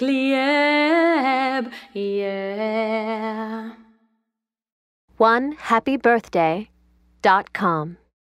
yeah, yeah. One happy birthday dot com.